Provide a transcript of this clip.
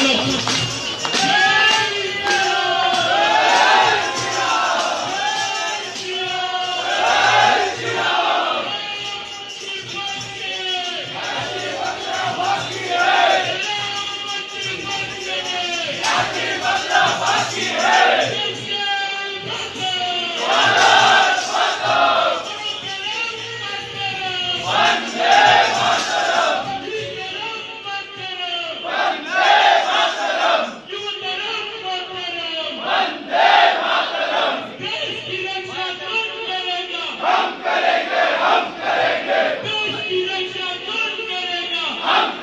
Gracias. हम करेंगे हम करेंगे दो सूरज का दूर करेगा हम